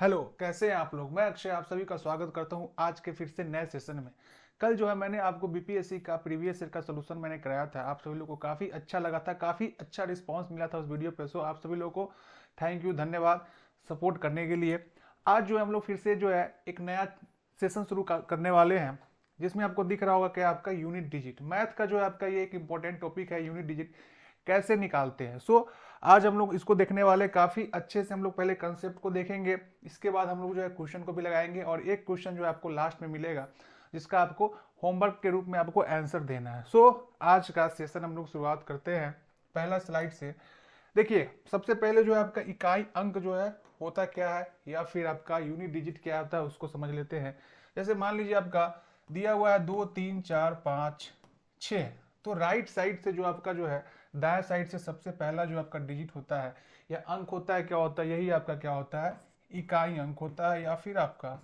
Hello, कैसे हैं आप लोग? मैं अक्षय, आप सभी का स्वागत करता हूँ आज के फिर से नए सेशन में। कल जो है मैंने आपको बीपीएससी का प्रीवियस ईयर का सोल्यूशन मैंने कराया था। आप सभी लोग को काफ़ी अच्छा लगा था, काफ़ी अच्छा रिस्पांस मिला था उस वीडियो पे। सो आप सभी लोग को थैंक यू धन्यवाद सपोर्ट करने के लिए। आज जो है हम लोग फिर से जो है एक नया सेशन शुरू करने वाले हैं, जिसमें आपको दिख रहा होगा क्या आपका यूनिट डिजिट मैथ का जो है आपका ये एक इंपॉर्टेंट टॉपिक है यूनिट डिजिट कैसे निकालते हैं? सो so, आज हम लोग इसको देखने वाले काफ़ी अच्छे से हम लोग पहले कंसेप्ट को देखेंगे। इसके बाद हम लोग जो है क्वेश्चन को भी लगाएँगे और एक क्वेश्चन जो है आपको लास्ट में मिलेगा जिसका आपको होमवर्क के रूप में आपको आंसर देना है। सो so, आज का सेशन हम लोग शुरुआत करते हैं पहला स्लाइड से। देखिए सबसे पहले जो है आपका इकाई अंक जो है होता क्या है? या फिर आपका यूनिट डिजिट क्या होता है उसको समझ लेते हैं। जैसे मान लीजिए आपका दिया हुआ है दो तीन चार पाँच छ। तो राइट साइड से जो आपका जो है दाएँ साइड से सबसे पहला जो आपका डिजिट होता है, या अंक होता है, क्या होता है? यही आपका क्या होता है? इकाई अंक होता है, या फिर आपका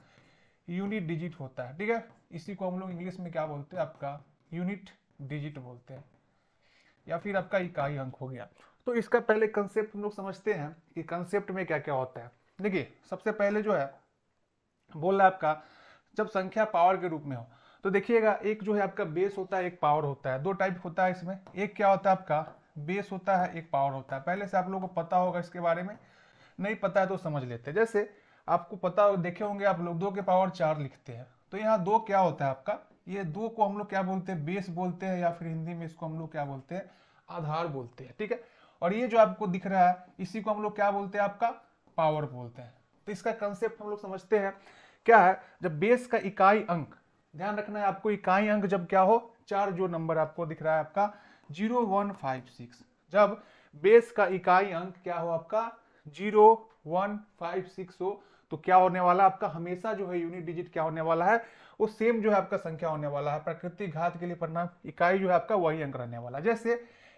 यूनिट डिजिट होता है, ठीक है? इसी को हम लोग इंग्लिश में क्या बोलते हैं? आपका यूनिट डिजिट बोलते हैं, या फिर आपका इकाई अंक हो गया। तो इसका पहले कंसेप्ट हम लोग समझते हैं कि कंसेप्ट में क्या क्या होता है। देखिए, सबसे पहले जो है, बोल रहा आपका, जब संख्या पावर के रूप में हो तो देखिएगा, एक जो है आपका बेस होता है, एक पावर होता है, दो टाइप होता है इसमें। एक क्या होता है आपका? बेस होता है, एक पावर होता है। पहले से आप लोगों को पता होगा इसके बारे में, नहीं पता है तो समझ लेते हैं। जैसे आपको पता देखे होंगे आप लोग, दो के पावर चार लिखते हैं। तो यहाँ दो क्या होता है आपका? ये दो को हम लोग क्या बोलते हैं? बेस बोलते हैं या फिर हिंदी में इसको हम लोग क्या बोलते हैं? आधार बोलते हैं, ठीक है? और ये जो आपको दिख रहा है, इसी को हम लोग क्या बोलते हैं आपका? पावर बोलते हैं। तो इसका कंसेप्ट हम लोग समझते हैं। क्या है? जब बेस का इकाई अंक, ध्यान रखना है आपको, इकाई अंक जब क्या हो? चार जो नंबर आपको दिख रहा है आपका ज़ीरो वन फाइव सिक्स। जब बेस का इकाई अंक क्या हो आपका? ज़ीरो वन फाइव सिक्स हो तो क्या होने वाला आपका? हमेशा जो है यूनिट डिजिट क्या होने वाला है? वो सेम जो है आपका संख्या होने वाला है। प्रकृति घात के लिए परिणाम इकाई जो है आपका वही अंक रहने वाला है। जैसे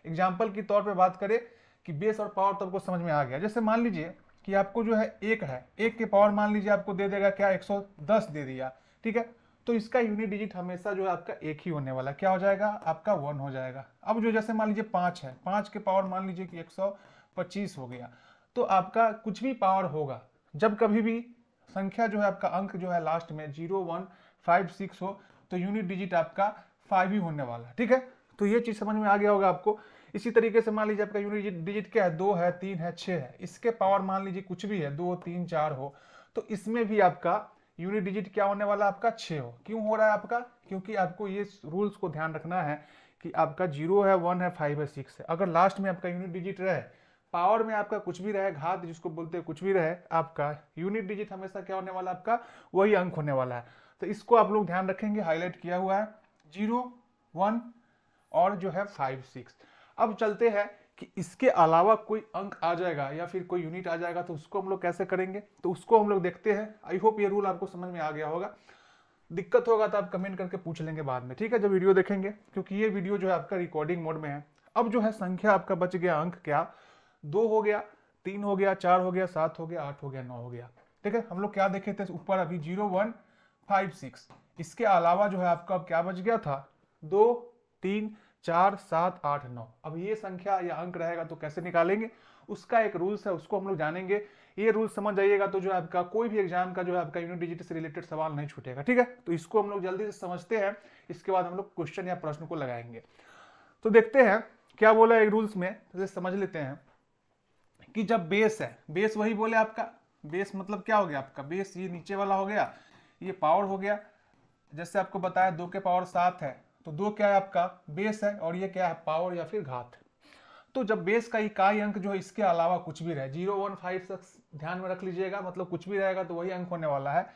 एग्ज़ाम्पल के तौर पर बात करें कि बेस और पावर तो आपको समझ में आ गया। जैसे मान लीजिए कि आपको जो है एक है, एक के पावर मान लीजिए आपको दे देगा क्या? 110 दे दिया। ठीक है? तो इसका यूनिट डिजिट हमेशा जो है आपका एक ही होने वाला क्या हो जाएगा? आपका वन हो जाएगा। अब जो जैसे मान लीजिए पाँच है, पाँच के पावर मान लीजिए कि एक सौ पच्चीस हो गया तो आपका कुछ भी पावर होगा, जब कभी भी संख्या जो है आपका अंक जो है लास्ट में ज़ीरो वन फाइव सिक्स हो तो यूनिट डिजिट आपका फाइव ही होने वाला ठीक है? तो ये चीज़ समझ में आ गया होगा आपको। इसी तरीके से मान लीजिए आपका यूनिट डिजिट क्या है? दो है, तीन है, छह है। इसके पावर मान लीजिए कुछ भी है, दो, तीन, चार हो तो इसमें भी आपका यूनिट डिजिट क्या होने वाला आपका छः हो। क्यों हो रहा है आपका? क्योंकि आपको ये रूल्स को ध्यान रखना है कि आपका ज़ीरो है वन है फाइव है सिक्स है। अगर लास्ट में आपका यूनिट डिजिट रहे पावर में आपका कुछ भी रहे, घात जिसको बोलते हैं, कुछ भी रहे, आपका यूनिट डिजिट हमेशा क्या होने वाला आपका? वही अंक होने वाला है। तो इसको आप लोग ध्यान रखेंगे हाईलाइट किया हुआ है। ज़ीरो वन और जो है फाइव सिक्स अब चलते हैं कि इसके अलावा कोई अंक आ जाएगा या फिर कोई यूनिट आ जाएगा तो उसको हम लोग कैसे करेंगे? तो उसको हम लोग देखते हैं। आई होप ये रूल आपको समझ में आ गया होगा। दिक्कत होगा तो आप कमेंट करके पूछ लेंगे बाद में, ठीक है? जब वीडियो देखेंगे, क्योंकि ये वीडियो जो है आपका रिकॉर्डिंग मोड में है। अब जो है संख्या आपका बच गया, अंक क्या? दो हो गया, तीन हो गया, चार हो गया, सात हो गया, आठ हो गया, नौ हो गया। ठीक है? हम लोग क्या देखे थे ऊपर अभी? ज़ीरो वन फाइव सिक्स इसके अलावा जो है आपका अब क्या बच गया था? दो, तीन चार, सात, आठ, नौ। अब ये संख्या, या अंक रहेगा तो कैसे निकालेंगे? उसका एक रूल्स है, उसको हम लोग जानेंगे। ये रूल समझ जाइएगा तो जो आपका कोई भी एग्ज़ाम का जो है आपका यूनिट डिजिट से रिलेटेड सवाल नहीं छूटेगा, ठीक है? तो इसको हम लोग जल्दी से समझते हैं। इसके बाद हम लोग क्वेश्चन या प्रश्न को लगाएँगे। तो देखते हैं, क्या बोला एक रूल्स में? तो समझ लेते हैं कि जब बेस है बेस वही बोले आपका। बेस मतलब क्या हो गया आपका? बेस ये नीचे वाला हो गया, ये पावर हो गया। जैसे आपको बताया दो के पावर सात है तो दो क्या है आपका? बेस है और ये क्या है? पावर या फिर घात। तो जब बेस का इकाई अंक जो है इसके अलावा कुछ भी रहे ज़ीरो वन फाइव तक ध्यान में रख लीजिएगा मतलब कुछ भी रहेगा तो वही अंक होने वाला है।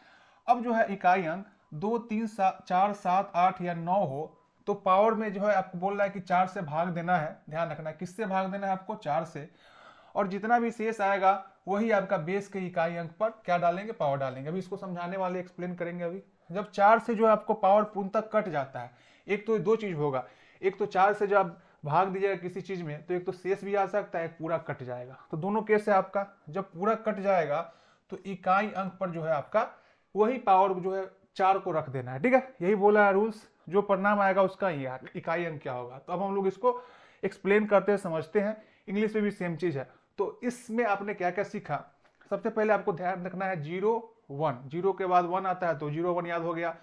अब जो है इकाई अंक दो तीन सा, चार सात आठ या नौ हो तो पावर में जो है आपको बोल रहा है कि चार से भाग देना है। ध्यान रखना किससे भाग देना है आपको? चार से। और जितना भी शेष आएगा वही आपका बेस के इकाई अंक पर क्या डालेंगे? पावर डालेंगे। अभी इसको समझाने वाले एक्सप्लेन करेंगे अभी। जब चार से जो है आपको पावर पूर्ण तक कट जाता है एक तो दो चीज़ होगा। एक तो चार से जब भाग दीजिएगा किसी चीज़ में तो एक तो शेष भी आ सकता है, पूरा कट जाएगा। तो दोनों केस है आपका। जब पूरा कट जाएगा तो इकाई अंक पर जो है आपका, वही पावर जो है चार को रख देना है। ठीक है? यही बोला है रूल्स जो परिणाम आएगा उसका ही, इकाई अंक क्या होगा। तो अब हम लोग इसको एक्सप्लेन करते हैं, समझते हैं। इंग्लिश में भी सेम चीज़ है। तो इसमें आपने क्या क्या सीखा? सबसे पहले आपको ध्यान रखना है ज़ीरो वन ज़ीरो के बाद वन आता है तो ज़ीरो वन याद हो गया।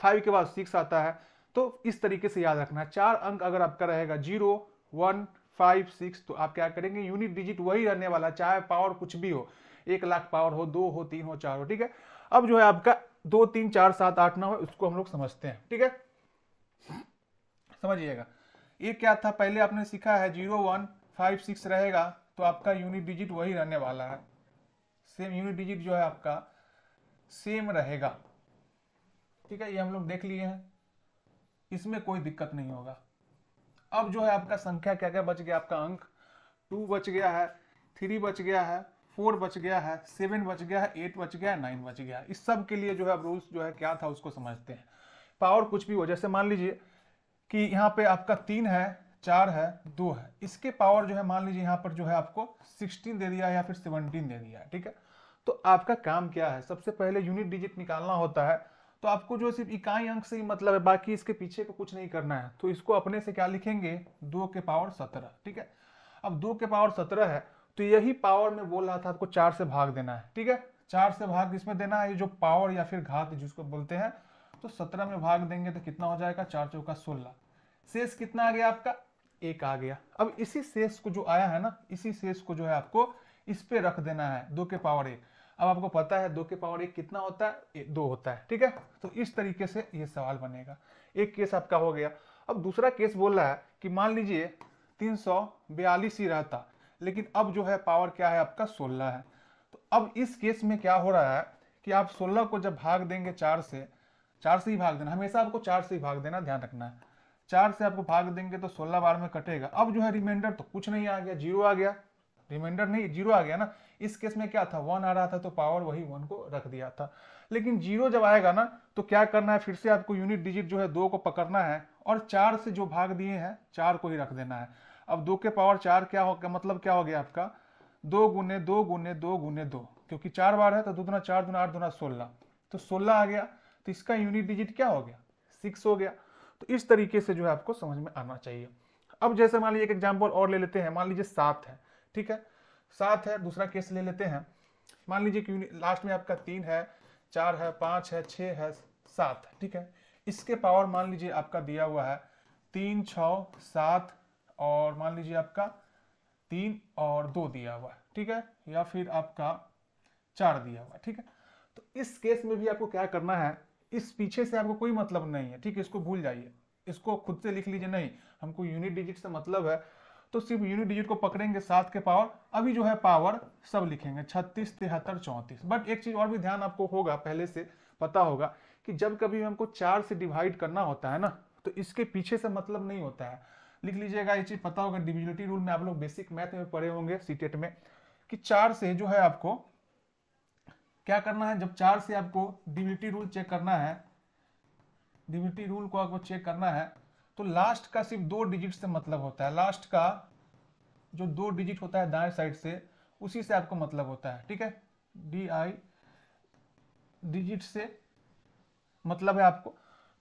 फाइव के बाद सिक्स आता है। तो इस तरीके से याद रखना। चार अंक अगर आपका रहेगा, ज़ीरो, वन, फाइव, सिक्स तो आप क्या करेंगे? यूनिट डिजिट वही रहने वाला, चाहे पावर कुछ भी हो। एक लाख पावर हो, दो हो, तीन हो, चार हो, ठीक है? अब जो है आपका दो, तीन, चार, सात, आठ, नौ है, उसको हम लोग समझते हैं, ठीक है? समझिएगा। ये क्या था? पहले आपने सीखा है, ज़ीरो, वन, फाइव, सिक्स रहेगा तो आपका यूनिट डिजिट वही रहने वाला है। सेम यूनिट डिजिट जो है आपका, सेम रहेगा। ठीक है? ये हम लोग देख लिए हैं। इसमें कोई दिक्कत नहीं होगा। अब जो है आपका संख्या क्या क्या बच गया? आपका अंक टू बच गया है, थ्री बच गया है, फोर बच गया है, सेवन बच गया है, एट बच गया है, नाइन बच गया है। इस सब के लिए जो है रूल्स जो है क्या था उसको समझते हैं। पावर कुछ भी हो, जैसे मान लीजिए कि यहाँ पे आपका तीन है, चार है, दो है। इसके पावर जो है, मान लीजिए यहाँ पर जो है आपको सिक्सटीन दे दिया या फिर सेवनटीन दे दिया है, ठीक है? तो आपका काम क्या है? सबसे पहले यूनिट डिजिट निकालना होता है। तो आपको जो सिर्फ़ इकाई अंक से ही मतलब है, बाकी इसके पीछे को कुछ नहीं करना है। तो इसको अपने से क्या लिखेंगे? दो के पावर सत्रह, ठीक है? अब दो के पावर सत्रह है तो यही पावर में बोल रहा था आपको चार से भाग देना है, ठीक है? चार से भाग इसमें देना है? ये जो पावर या फिर घात जिसको बोलते हैं तो सत्रह में भाग देंगे तो कितना हो जाएगा? चार चौका सोलह। शेष कितना आ गया आपका? एक आ गया। अब इसी शेष को जो आया है ना, इसी शेष को जो है आपको इस पे रख देना है, दो के पावर एक। अब आपको पता है दो के पावर एक कितना होता है? दो होता है, ठीक है? तो इस तरीके से ये सवाल बनेगा। एक केस आपका हो गया। अब दूसरा केस बोल रहा है कि मान लीजिए तीन सौ बयालीस ही रहता, लेकिन अब जो है पावर क्या है? आपका सोलह है। तो अब इस केस में क्या हो रहा है कि आप सोलह को जब भाग देंगे चार से चार से ही भाग देना, हमेशा आपको चार से ही भाग देना, ध्यान रखना है। चार से आपको भाग देंगे तो सोलह बार में कटेगा। अब जो है रिमाइंडर तो कुछ नहीं आ गया, ज़ीरो आ गया। रिमाइंडर नहीं, ज़ीरो आ गया ना। इस केस में क्या था? वन आ रहा था तो पावर वही वन को रख दिया था। लेकिन ज़ीरो जब आएगा ना तो क्या करना है? फिर से आपको यूनिट डिजिट जो है दो को पकड़ना है और चार से जो भाग दिए हैं, चार को ही रख देना है। अब दो के पावर चार क्या हो गया मतलब क्या हो गया आपका? दो गुने दो गुने दो गुने दो, क्योंकि चार बार है तो दो दुना चार दुना आठ दुना सोलह। तो सोलह आ गया तो इसका यूनिट डिजिट क्या हो गया? सिक्स हो गया। तो इस तरीके से जो है आपको समझ में आना चाहिए। अब जैसे मान लीजिए एक एग्ज़ाम्पल और ले लेते हैं। मान लीजिए सात है, ठीक है? सात है, दूसरा केस ले लेते हैं। मान लीजिए कि लास्ट में आपका तीन है, चार है, पाँच है, छः है, सात ठीक है? इसके पावर मान लीजिए आपका दिया हुआ है तीन, छ, सात और मान लीजिए आपका तीन और दो दिया हुआ है, ठीक है? या फिर आपका चार दिया हुआ है, ठीक है? तो इस केस में भी आपको क्या करना है, इस पीछे से आपको कोई मतलब नहीं है, ठीक है? इसको भूल जाइए। इसको खुद से लिख लीजिए, नहीं, हमको यूनिट डिजिट से मतलब है तो सिर्फ़ यूनिट डिजिट को पकड़ेंगे सात के पावर अभी जो है पावर सब लिखेंगे, छत्तीस, तिहत्तर, चौंतीस। बट एक चीज़ और भी ध्यान आपको होगा, पहले से पता होगा कि जब कभी हमको चार से डिवाइड करना होता है ना तो इसके पीछे से मतलब नहीं होता है। लिख लीजिएगा, ये चीज़ पता होगा डिविजिबिलिटी रूल में आप लोग बेसिक मैथ में पढ़े होंगे सीटेट में, कि चार से जो है आपको क्या करना है? जब चार से आपको डिविजिबिलिटी रूल चेक करना है डिविजिबिलिटी रूल को आपको चेक करना है तो लास्ट का सिर्फ़ दो डिजिट से मतलब होता है। लास्ट का जो दो डिजिट होता है दाएँ साइड से, उसी से आपको मतलब होता है, ठीक है? डी आई डिजिट से मतलब है आपको।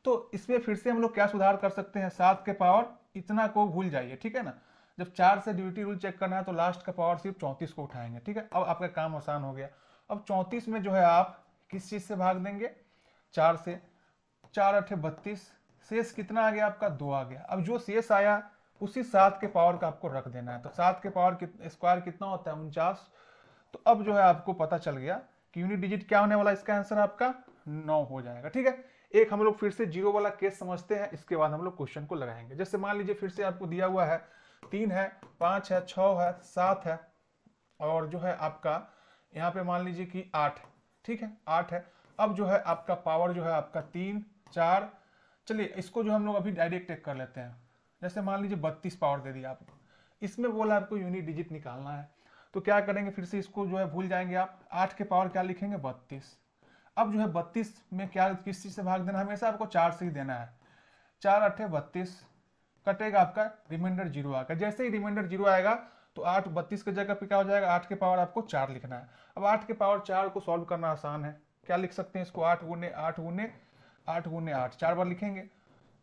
तो इसमें फिर से हम लोग क्या सुधार कर सकते हैं? सात के पावर इतना को भूल जाइए, ठीक है ना? जब चार से ड्यूटी रूल चेक करना है तो लास्ट का पावर सिर्फ़ चौंतीस को उठाएँगे, ठीक है? अब आपका काम आसान हो गया। अब चौंतीस में जो है आप किस चीज़ से भाग देंगे? चार से, चार अठे बत्तीस शेष कितना आ गया? आपका दो आ गया। अब जो शेष आया उसी सात के पावर का आपको रख देना है। तो सात के पावर कित, स्क्वायर कितना होता है? उनचास। तो अब जो है आपको पता चल गया कि यूनिट डिजिट क्या होने वाला इसका आंसर आपका नौ हो जाएगा। ठीक है? एक हम लोग फिर से ज़ीरो वाला केस समझते हैं। इसके बाद हम लोग क्वेश्चन को लगाएँगे। जैसे मान लीजिए फिर से आपको दिया हुआ है तीन है पाँच है छ है सात है और जो है आपका यहाँ पे मान लीजिए कि आठ ठीक है? आठ है। अब जो है आपका पावर जो है आपका तीन चार चलिए, इसको जो हम लोग अभी डायरेक्ट टेक कर लेते हैं। जैसे मान लीजिए बत्तीस पावर दे दिया आपको। इसमें बोला आपको यूनिट डिजिट निकालना है। तो क्या करेंगे, फिर से इसको जो है भूल जाएँगे आप। आठ के पावर क्या लिखेंगे? बत्तीस। अब जो है बत्तीस में क्या, किस चीज़ से भाग देना हमेशा आपको चार से ही देना है। चार अट्ठे बत्तीस। कटेगा आपका रिमाइंडर ज़ीरो आएगा जैसे ही रिमाइंडर ज़ीरो आएगा तो आठ, बत्तीस के जगह पे क्या हो जाएगा? आठ के पावर आपको चार लिखना है। अब आठ के पावर चार को सॉल्व करना आसान है। क्या लिख सकते हैं इसको? आठ गुने आठ गुने आठ गुने आठ, चार बार लिखेंगे।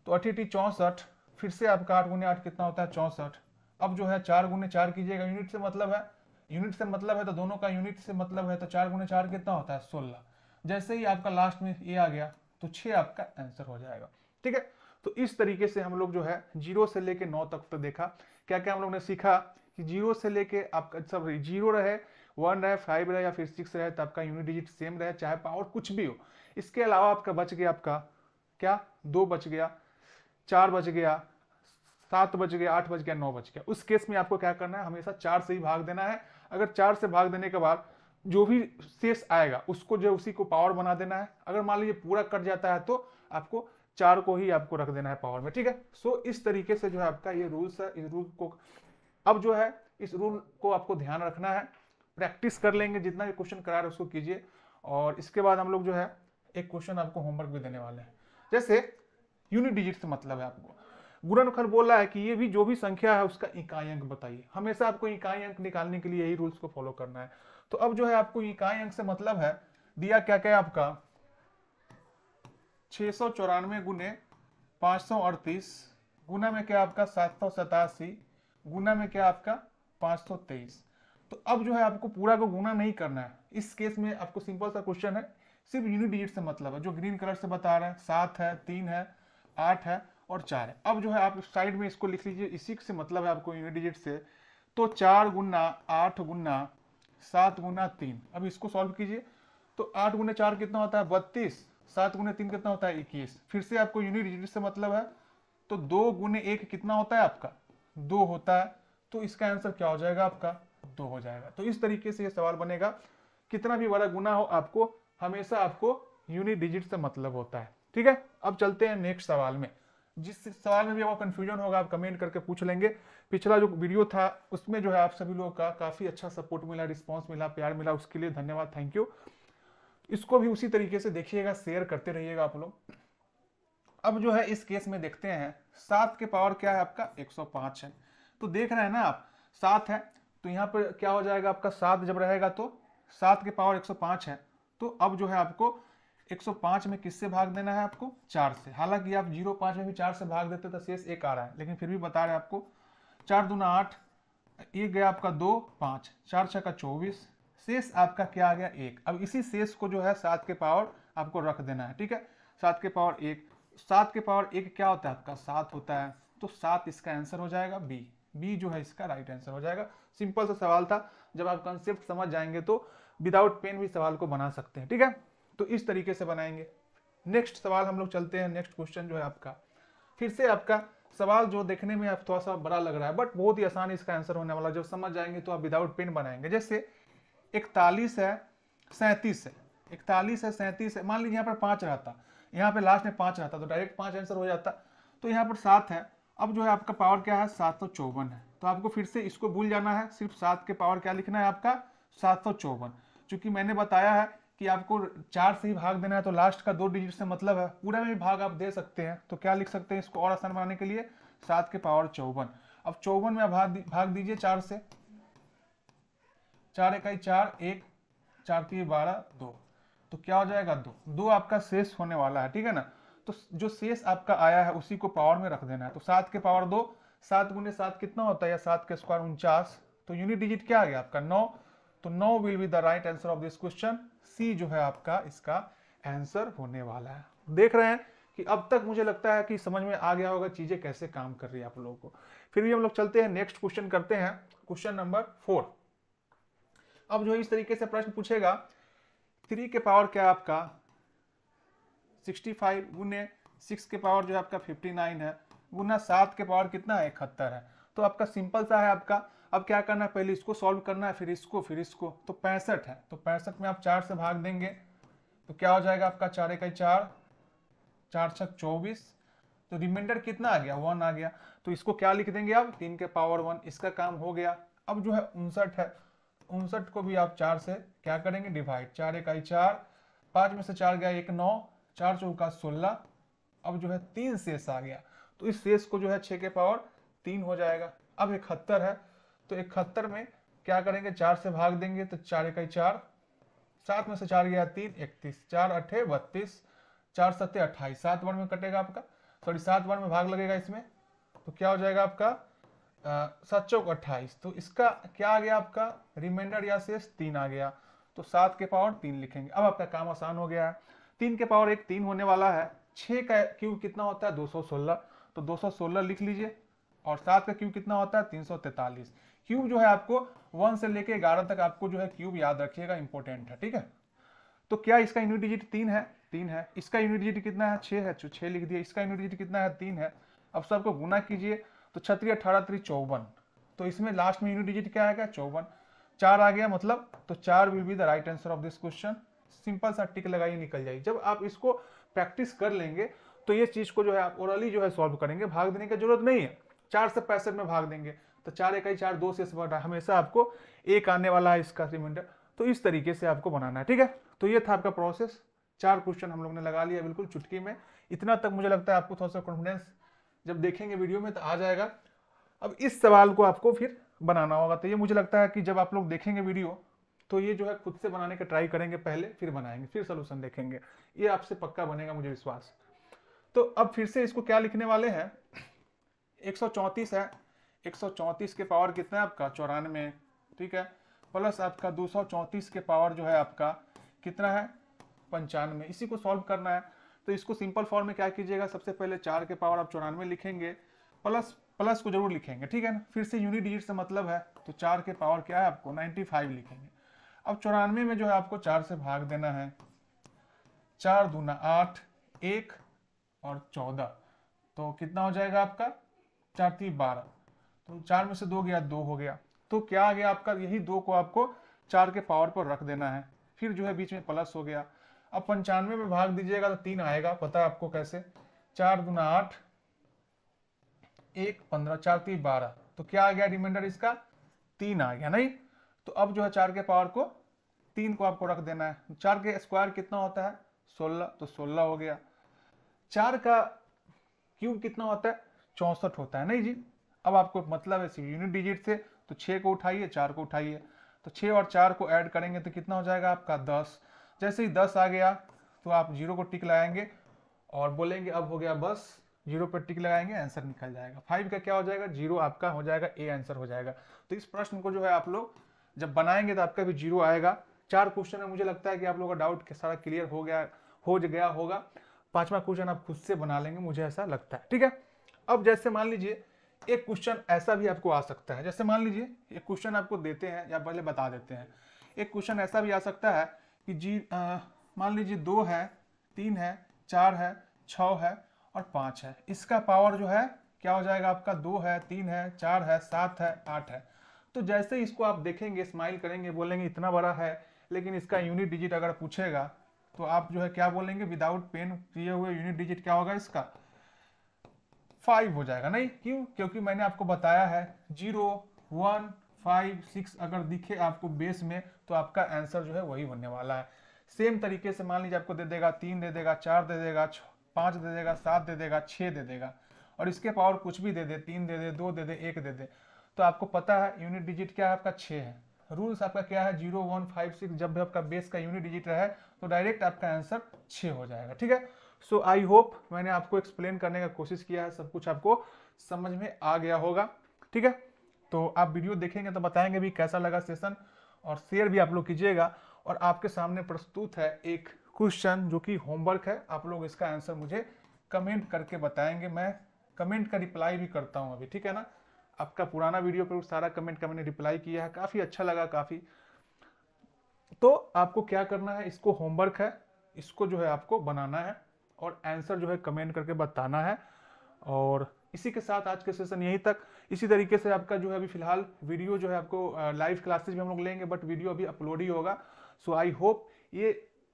तो अठी चौंसठ, फिर से आपका आठ गुने आठ कितना होता है? चौंसठ। अब जो है चार गुने चार कीजिएगा, यूनिट से मतलब है? यूनिट से मतलब है तो दोनों का यूनिट से मतलब है तो चार गुने चार कितना होता है? सोलह। जैसे ही आपका लास्ट में ये आ गया तो छह आपका आंसर हो जाएगा। ठीक है? तो इस तरीके से हम लोग जो है ज़ीरो से लेके नौ तक तो देखा। क्या क्या हम लोग ने सीखा? कि ज़ीरो से लेके आपका सब ज़ीरो रहे, वन रहे फाइव रहे या फिर सिक्स रहे तो आपका यूनिट डिजिट सेम रहे, चाहे पावर कुछ भी हो। इसके अलावा आपका बच गया आपका क्या? दो बच गया चार बच गया सात बज गया आठ बज गया नौ बज गया। उस केस में आपको क्या करना है? हमेशा चार से ही भाग देना है। अगर चार से भाग देने के बाद जो भी शेष आएगा उसको जो उसी को पावर बना देना है। अगर मान लीजिए पूरा कट जाता है तो आपको चार को ही आपको रख देना है पावर में ठीक है? सो so, इस तरीके से जो है आपका ये रूल्स है इस रूल को अब जो है इस रूल को आपको ध्यान रखना है। प्रैक्टिस कर लेंगे जितना भी क्वेश्चन करा रहे उसको कीजिए। और इसके बाद हम लोग जो है एक क्वेश्चन आपको होमवर्क भी देने वाले हैं। जैसे यूनिट डिजिट से मतलब है आपको। गुणनखंड बोल रहा है कि ये भी जो भी संख्या है उसका इकाई अंक बताइए। हमेशा आपको इकाई अंक निकालने के लिए यही रूल्स को फॉलो करना है। तो अब जो है आपको इकाई अंक से मतलब है, दिया क्या क्या आपका? छह सौ चौरानवे गुने पाँच सौ अड़तीस, गुना में क्या आपका? सात सौ सतासी, गुना में क्या आपका? पाँच सौ तेईस। तो अब जो है आपको पूरा को गुना नहीं करना है। इस केस में आपको सिंपल सा क्वेश्चन है सिर्फ़ यूनिट डिजिट से मतलब है, जो ग्रीन कलर से बता रहे हैं, सात है, तीन है, आठ है और चार है। अब जो है आप साइड में इसको लिख लीजिए, इसी से मतलब है आपको यूनिट डिजिट से। तो चार गुना आठ गुना सात गुना तीन। अब इसको सॉल्व कीजिए। तो आठ गुना चार कितना होता है? बत्तीस। सात गुने तीन कितना होता है? इक्कीस। फिर से आपको यूनिट डिजिट से मतलब है। तो दो गुने एक कितना होता है आपका? दो होता है। तो इसका आंसर क्या हो जाएगा आपका? दो हो जाएगा। तो इस तरीके से ये सवाल बनेगा। कितना भी बड़ा गुना हो आपको हमेशा आपको यूनिट डिजिट से मतलब होता है। ठीक है? अब चलते हैं नेक्स्ट सवाल में। जिस सवाल में भी आपको कंफ्यूजन होगा, आप कमेंट करके पूछ लेंगे। पिछला जो वीडियो था, उसमें जो है आप सभी लोगों का काफ़ी अच्छा सपोर्ट मिला रिस्पॉन्स मिला, प्यार मिला। उसके लिए धन्यवाद थैंक यू इसको भी उसी तरीके से देखिएगा शेयर करते रहिएगा आप लोग। अब जो है इस केस में देखते हैं, सात के पावर क्या है आपका? 105 है। तो देख रहे हैं ना आप, सात है। तो यहाँ पर क्या हो जाएगा आपका? सात जब रहेगा तो सात के पावर 105 है। तो अब जो है आपको 105 में किससे भाग देना है आपको? चार से। हालाँकि आप ज़ीरो पाँच में भी चार से भाग देते तो शेष एक आ रहा है, लेकिन फिर भी बता रहे हैं आपको, चार दूना आठ, एक गया आपका दो, पाँच। चार छः का चौबीस। शेष आपका क्या आ गया? एक। अब इसी शेष को जो है सात के पावर आपको रख देना है, ठीक है? सात के पावर एक। सात के पावर एक क्या होता है आपका? सात होता है। तो सात इसका आंसर हो जाएगा बी। बी जो है इसका राइट आंसर हो जाएगा। सिंपल सा सवाल था। जब आप कंसेप्ट समझ जाएँगे तो विदाउट पेन भी सवाल को बना सकते हैं, ठीक है? तो इस तरीके से बनाएँगे। नेक्स्ट सवाल हम लोग चलते हैं नेक्स्ट क्वेश्चन जो है आपका। फिर से आपका सवाल जो देखने में आप थोड़ा सा बड़ा लग रहा है बट बहुत ही आसान इसका आंसर होने वाला जब समझ जाएँगे तो आप विदाउट पेन बनाएँगे। जैसे इकतालीस है, सैंतीस है। इकतालीस है, सैंतीस है। मान लीजिए यहाँ पर पाँच रहता। यहाँ पे लास्ट में पाँच रहता तो डायरेक्ट पाँच आंसर हो जाता। तो यहाँ पर सात है। अब जो है आपका पावर क्या है? सात सौ चौवन है। तो आपको फिर से इसको भूल जाना है। सिर्फ़ सात के पावर क्या लिखना है आपका? सात सौ चौवन। चूँकि मैंने बताया है कि आपको चार से ही भाग देना है तो लास्ट का दो डिजिट से मतलब है। पूरा में भाग आप दे सकते हैं तो क्या लिख सकते हैं इसको और आसान बनाने के लिए? सात के पावर चौवन। अब चौवन में भाग भाग दीजिए चार से। चार इकाई चार, एक, चार तीन बारह, दो। तो क्या हो जाएगा? दो। दो आपका शेष होने वाला है, ठीक है ना? तो जो शेष आपका आया है, उसी को पावर में रख देना है। तो सात के पावर दो, सात गुने सात कितना होता है? या सात के स्क्वायर उनचास। तो यूनिट डिजिट क्या आ गया? आपका नौ। तो नौ will be the right answer of this question C जो है आपका, इसका आंसर होने वाला है। देख रहे हैं कि अब तक मुझे लगता है कि समझ में आ गया होगा चीज़ें कैसे काम कर रही है आप लोगों को। फिर भी हम लोग चलते हैं नेक्स्ट क्वेश्चन करते हैं। क्वेश्चन नंबर फोर अब जो इस तरीके से प्रश्न पूछेगा थ्री के पावर क्या आपका? सिक्सटी फाइव गुने सिक्स के पावर जो है आपका फिफ्टी नाइन है। गुना सात के पावर कितना है? इकहत्तर है। तो आपका सिंपल सा है आपका। अब क्या करना है? पहले इसको सॉल्व करना है, फिर इसको फिर इसको। तो पैंसठ है। तो पैंसठ में आप चार से भाग देंगे। तो क्या हो जाएगा आपका? चार इकाई चार। चार छक चौबीस। तो रिमाइंडर कितना आ गया? वन आ गया। तो इसको क्या लिख देंगे आप? तीन के पावर वन इसका काम हो गया। अब जो है उनसठ है। उनसठ को भी आप चार से क्या करेंगे? डिवाइड चार इकाई चार। पाँच में से चार गया एक नौ। चार चौका सोलह। अब जो है तीन शेष आ गया। तो इस शेष को जो है छह के पावर तीन हो जाएगा। अब इकहत्तर है। तो इकहत्तर में क्या करेंगे? चार से भाग देंगे तो चार इकाई चार। सात में से चार गया तीन, इकतीस। चार अठे बत्तीस। चार सत्ते, अट्ठाईस। सात बार में कटेगा आपका। सॉरी सात बार में भाग लगेगा इसमें। तो क्या हो जाएगा आपका? सात चौक अट्ठाईस। तो इसका क्या आ गया आपका? रिमाइंडर या शेष तीन आ गया। तो सात के पावर तीन लिखेंगे। अब आपका काम आसान हो गया है। तीन के पावर एक तीन होने वाला है। छः का क्यूब कितना होता है? दो सौ सोलह। तो दो सौ सोलह लिख लीजिए। और सात का क्यूब कितना होता है? तीन सौ तैतालीस। क्यूब जो है आपको वन से लेके ग्यारह तक आपको जो है क्यूब याद रखिएगा इंपॉर्टेंट है, ठीक है? तो क्या इसका यूनिट डिजिट तीन है? तीन है। इसका यूनिट डिजिट कितना है? छः है। छः लिख दिया। इसका यूनिट डिजिट कितना है? तीन है। अब सबको गुना कीजिए तो छत्री अठारह, त्री चौवन। तो इसमें लास्ट में यूनिट डिजिट क्या आएगा? चौवन। चार आ गया मतलब तो चार will be the right answer of this question simple सा टिक लगाइए, निकल जाएगी जब आप इसको प्रैक्टिस कर लेंगे तो ये चीज़ को जो है आप ओरली जो है सॉल्व करेंगे। भाग देने की ज़रूरत नहीं है। चार से पैंसठ में भाग देंगे। तो चार इकाई चार दो से हमेशा आपको एक आने वाला है इसका रिमाइंडर। तो इस तरीके से आपको बनाना है, ठीक है? तो ये था आपका प्रोसेस चार क्वेश्चन हम लोग ने लगा लिया बिल्कुल चुटकी में। इतना तक मुझे लगता है आपको थोड़ा सा कॉन्फिडेंस जब देखेंगे वीडियो में तो आ जाएगा। अब इस सवाल को आपको फिर बनाना होगा। तो ये मुझे लगता है कि जब आप लोग देखेंगे वीडियो तो ये जो है खुद से बनाने का ट्राई करेंगे पहले, फिर बनाएँगे, फिर सोल्यूशन देखेंगे। ये आपसे पक्का बनेगा मुझे विश्वास। तो अब फिर से इसको क्या लिखने वाले हैं? 134 है। 134 के पावर कितना है आपका? चौरानवे, ठीक है? प्लस आपका 234 के पावर जो है आपका, कितना है? पंचानवे। इसी को सॉल्व करना है। तो इसको सिंपल फॉर्म में क्या कीजिएगा? सबसे पहले चार के पावर आप चौरानवे लिखेंगे। प्लस प्लस को ज़रूर लिखेंगे, ठीक है ना? फिर से यूनिट डिजिट से मतलब है तो चार के पावर क्या है आपको? 95 लिखेंगे। अब चौरानवे में जो है आपको चार से भाग देना है। चार दूना आठ, एक और चौदह। तो कितना हो जाएगा आपका? चार तीन बारह। तो चार में से दो गया, दो हो गया। तो क्या आ गया आपका? यही दो को आपको चार के पावर पर रख देना है। फिर जो है बीच में प्लस हो गया। अब पंचानवे में भाग दीजिएगा तो तीन आएगा। पता है आपको कैसे? चार दुना आठ, एक पंद्रह, चार तीन बारह। तो क्या आ गया रिमाइंडर इसका? तीन आ गया, नहीं? तो अब जो है चार के पावर को तीन को आपको रख देना है। चार के स्क्वायर कितना होता है? सोलह। तो सोलह हो गया। चार का क्यूब कितना होता है? चौसठ होता है, नहीं जी? अब आपको मतलब है, सिर्फ़ यूनिट डिजिट से तो छः को उठाइए, चार को उठाइए। तो छः और चार को ऐड करेंगे तो कितना हो जाएगा आपका दस। जैसे ही दस आ गया तो आप ज़ीरो को टिक लगाएँगे और बोलेंगे, अब हो गया बस। ज़ीरो पर टिक लगाएँगे आंसर निकल जाएगा। फाइव का क्या हो जाएगा? ज़ीरो आपका हो जाएगा ए आंसर हो जाएगा। तो इस प्रश्न को जो है आप लोग जब बनाएँगे तो आपका भी ज़ीरो आएगा। चार क्वेश्चन में मुझे लगता है कि आप लोगों का डाउट सारा क्लियर हो गया हो गया होगा। पांचवा क्वेश्चन आप खुद से बना लेंगे, मुझे ऐसा लगता है। ठीक है? अब जैसे मान लीजिए एक क्वेश्चन ऐसा भी आपको आ सकता है। जैसे मान लीजिए, एक क्वेश्चन आपको देते हैं या पहले बता देते हैं। एक क्वेश्चन ऐसा भी आ सकता है कि जी मान लीजिए दो है, तीन है, चार है छ है और पाँच है। इसका पावर जो है, क्या हो जाएगा आपका? दो है, तीन है, चार है, सात है, आठ है। तो जैसे इसको आप देखेंगे स्माइल करेंगे, बोलेंगे इतना बड़ा है, लेकिन इसका यूनिट डिजिट अगर पूछेगा तो आप जो है क्या बोलेंगे? विदाउट पेन किए हुए यूनिट डिजिट क्या होगा इसका? फाइव हो जाएगा, नहीं? क्यों? क्योंकि मैंने आपको बताया है ज़ीरो वन फाइव सिक्स अगर दिखे आपको बेस में तो आपका आंसर जो है वही होने वाला है। सेम तरीके से मान लीजिए आपको दे देगा, तीन दे देगा, चार दे देगा पाँच दे देगा, सात दे देगा, छह दे देगा, और इसके पावर कुछ भी दे दे, तीन दे दे, दो दे दे, एक दे दे। तो आपको पता है यूनिट डिजिट क्या है आपका? छह है। रूल्स आपका क्या है? ज़ीरो वन फाइव सिक्स जब भी आपका बेस का यूनिट डिजिट रहे तो डायरेक्ट आपका आंसर छः हो जाएगा, ठीक है? सो आई होप मैंने आपको एक्सप्लेन करने का कोशिश किया है, सब कुछ आपको समझ में आ गया होगा। ठीक है? तो आप वीडियो देखेंगे तो बताएँगे भी कैसा लगा सेशन और शेयर भी आप लोग कीजिएगा। और आपके सामने प्रस्तुत है एक क्वेश्चन जो कि होमवर्क है। आप लोग इसका आंसर मुझे कमेंट करके बताएँगे। मैं कमेंट का रिप्लाई भी करता हूँ अभी, ठीक है ना? आपका पुराना वीडियो पर सारा कमेंट का मैंने रिप्लाई किया है। काफ़ी अच्छा लगा, काफ़ी। तो आपको क्या करना है? इसको होमवर्क है, इसको जो है आपको बनाना है। और आंसर जो है कमेंट करके बताना है। और इसी के साथ आज के सेशन यहीं तक। इसी तरीके से आपका जो है अभी फ़िलहाल वीडियो जो है आपको लाइव क्लासेस भी हम लोग लेंगे बट वीडियो अभी अपलोड ही होगा। सो आई होप ये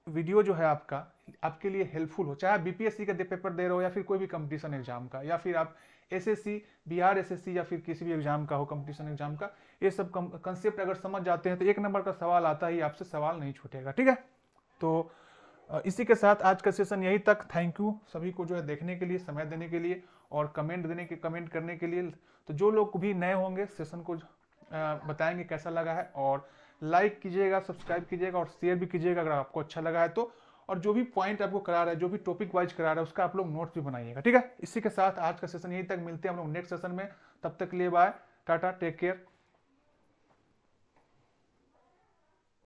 वीडियो जो है आपका, आपके लिए हेल्पफुल हो। चाहे आप बीपीएससी का पेपर दे रहे हो या फिर कोई भी कंपटीशन एग्ज़ाम का, या फिर आप एसएससी बिहार एसएससी या फिर किसी भी एग्ज़ाम का हो कंपटीशन एग्ज़ाम का, ये सब कंसेप्ट अगर समझ जाते हैं तो एक नंबर का सवाल आता ही आपसे सवाल नहीं छूटेगा, ठीक है? तो इसी के साथ आज का सेशन यही तक। थैंक यू सभी को जो है देखने के लिए, समय देने के लिए और कमेंट देने के कमेंट करने के लिए। तो जो लोग भी नए होंगे सेशन को बताएँगे कैसा लगा है और लाइक कीजिएगा सब्सक्राइब कीजिएगा और शेयर भी कीजिएगा अगर आपको अच्छा लगा है तो। और जो भी पॉइंट आपको करा रहा है, जो भी टॉपिक वाइज करा रहा है, उसका आप लोग नोट्स भी बनाइएगा, ठीक है? इसी के साथ आज का सेशन यहीं तक। मिलते हैं हम लोग नेक्स्ट सेशन में। तब तक लिए बाय टाटा टेक केयर